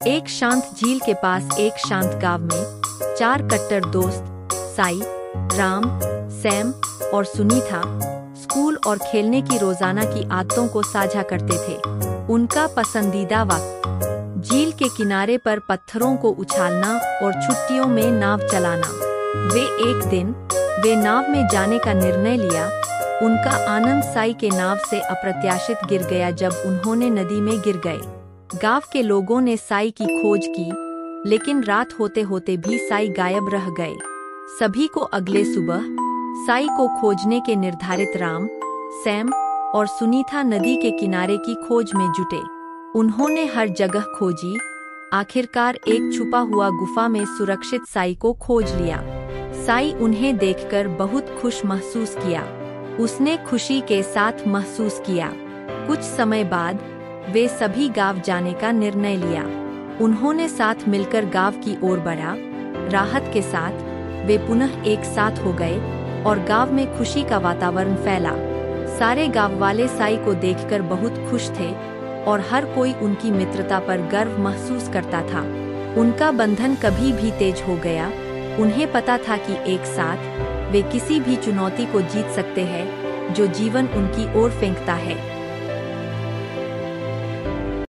एक शांत झील के पास एक शांत गाँव में चार कट्टर दोस्त, साई, राम, सैम और सुनीता स्कूल और खेलने की रोज़ाना की आदतों को साझा करते थे। उनका पसंदीदा वक्त, झील के किनारे पर पत्थरों को उछालना और छुट्टियों में नाव चलाना। वे एक दिन, वे नाव में जाने का निर्णय लिया। उनका आनंद साई के नाव से अप्रत्याशित गिर गया जब उन्होंने नदी में गिर गए। गाँव के लोगों ने साई की खोज की, लेकिन रात होते होते भी साई गायब रह गए। सभी को अगले सुबह, साई को खोजने के निर्धारित राम, सैम और सुनीता नदी के किनारे की खोज में जुटे। उन्होंने हर जगह खोजी। आखिरकार एक छुपा हुआ गुफा में सुरक्षित साई को खोज लिया। साई उन्हें देखकर बहुत खुश महसूस किया। उसने खुशी के साथ महसूस किया। कुछ समय बाद वे सभी गाँव जाने का निर्णय लिया। उन्होंने साथ मिलकर गाँव की ओर बढ़ा। राहत के साथ वे पुनः एक साथ हो गए और गाँव में खुशी का वातावरण फैला। सारे गाँव वाले साई को देखकर बहुत खुश थे और हर कोई उनकी मित्रता पर गर्व महसूस करता था। उनका बंधन कभी भी तेज हो गया। उन्हें पता था कि एक साथ वे किसी भी चुनौती को जीत सकते हैं, जो जीवन उनकी ओर फेंकता है।